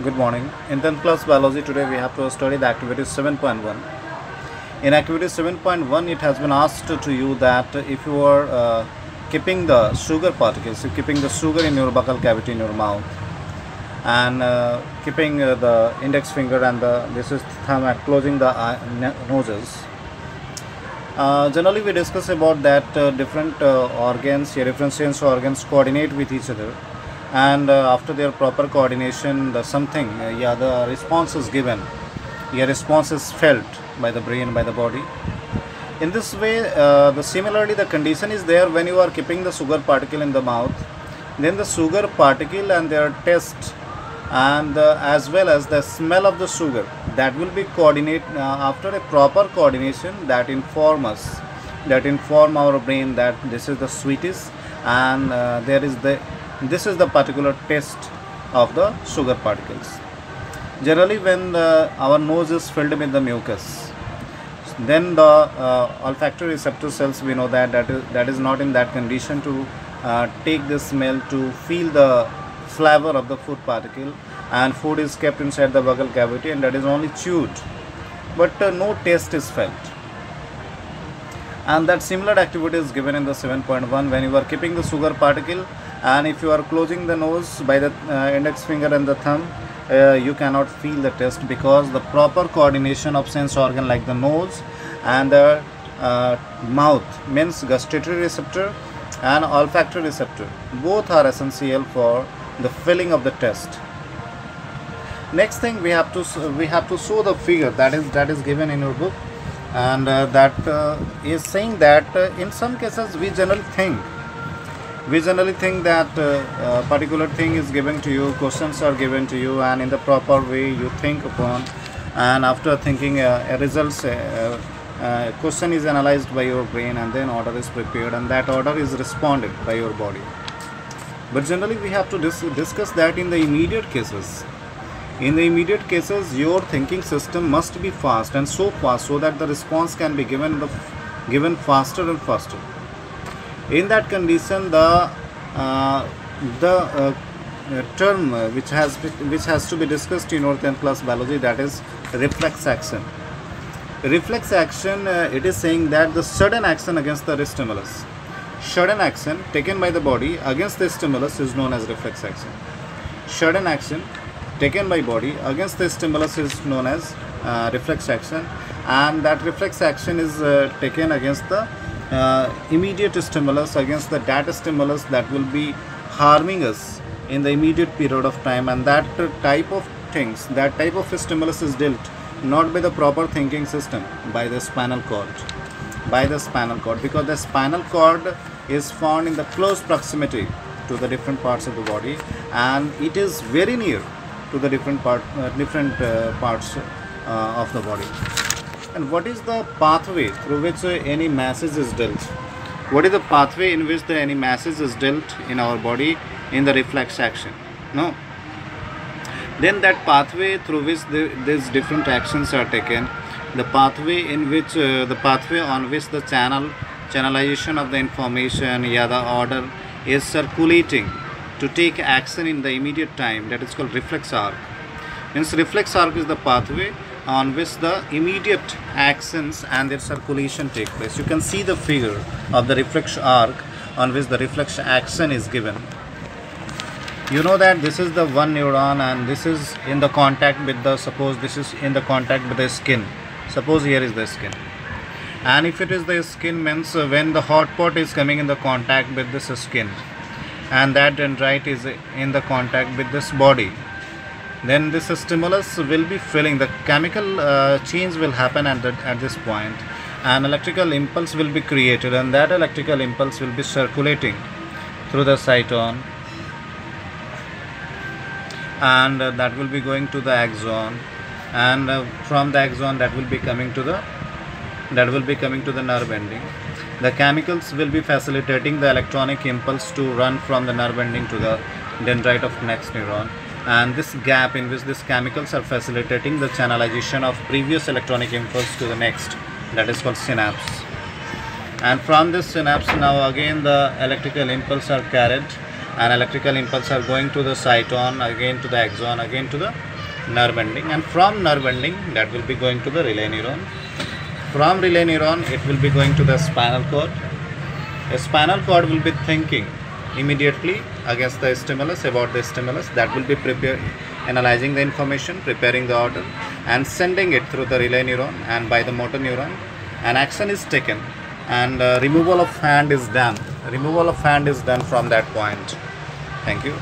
Good morning. In 10th class biology today we have to study the activity 7.1. In activity 7.1 it has been asked to you that if you are uh, keeping the sugar particles, you're keeping the sugar in your buccal cavity in your mouth and uh, keeping uh, the index finger and the this is thumb at closing the noses. Uh, generally we discuss about that uh, different uh, organs, sense organs coordinate with each other and uh, after their proper coordination the something uh, yeah the response is given. Your response is felt by the brain by the body. In this way uh, the similarly the condition is there when you are keeping the sugar particle in the mouth. Then the sugar particle and their taste and uh, as well as the smell of the sugar that will be coordinate uh, after a proper coordination that inform us that inform our brain that this is the sweetest and uh, there is the this is the particular taste of the sugar particles. Generally, when the, our nose is filled with the mucus, then the uh, olfactory receptor cells we know that that is, that is not in that condition to uh, take the smell to feel the flavor of the food particle and food is kept inside the buccal cavity and that is only chewed. But uh, no taste is felt. And that similar activity is given in the 7.1 when you are keeping the sugar particle and if you are closing the nose by the uh, index finger and the thumb uh, you cannot feel the taste because the proper coordination of sense organ like the nose and the uh, mouth means gustatory receptor and olfactory receptor. Both are essential for the filling of the taste next thing we have to we have to show the figure that is that is given in your book. And uh, that uh, is saying that uh, in some cases we generally think we generally think that uh, a particular thing is given to you questions are given to you and in the proper way you think upon. And after thinking uh, a results uh, uh, question is analyzed by your brain and then order is prepared and that order is responded by your body. But generally we have to dis- discuss that in the immediate cases. In the immediate cases your thinking system must be fast and so fast so that the response can be given the given faster and faster in that condition the uh, the uh, term which has which has to be discussed in our 10th class biology that is reflex action. Reflex action uh, it is saying that the sudden action against the stimulus sudden action taken by the body against the stimulus is known as reflex action. Sudden action taken by body against the stimulus is known as uh, reflex action. And that reflex action is uh, taken against the immediate stimulus against the data stimulus that will be harming us in the immediate period of time. And that type of things that type of stimulus is dealt not by the proper thinking system by the spinal cord. By the spinal cord. Because the spinal cord is found in the close proximity to the different parts of the body. And it is very near to the different part uh, different uh, parts uh, of the body and what is the pathway through which uh, any message is dealt? What is the pathway in which the any message is dealt in our body in the reflex action? No. Then that pathway through which the, these different actions are taken the pathway in which uh, the pathway on which the channel channelization of the information yeah the order is circulating to take action in the immediate time that is called reflex arc. Means reflex arc is the pathway on which the immediate actions and their circulation take place. You can see the figure of the reflex arc on which the reflex action is given. You know that this is the one neuron and this is in the contact with the suppose this is in the contact with the skin. Suppose here is the skin. And if it is the skin means when the hot pot is coming in the contact with this skin and that dendrite is in the contact with this body then this stimulus will be filling. The chemical uh, change will happen at, the, at this point. An electrical impulse will be created and that electrical impulse will be circulating through the cyton and uh, that will be going to the axon. And uh, from the axon that will be coming to the that will be coming to the nerve ending. The chemicals will be facilitating the electronic impulse to run from the nerve ending to the dendrite of next neuron and this gap in which these chemicals are facilitating the channelization of previous electronic impulse to the next that is called synapse. And from this synapse now again the electrical impulse are carried and electrical impulse are going to the cyton again to the axon again to the nerve ending. And from nerve ending that will be going to the relay neuron. From relay neuron it will be going to the spinal cord. A spinal cord will be thinking immediately against the stimulus about the stimulus that will be prepared analyzing the information preparing the order and sending it through the relay neuron and by the motor neuron. An action is taken and uh, removal of hand is done. Removal of hand is done from that point. Thank you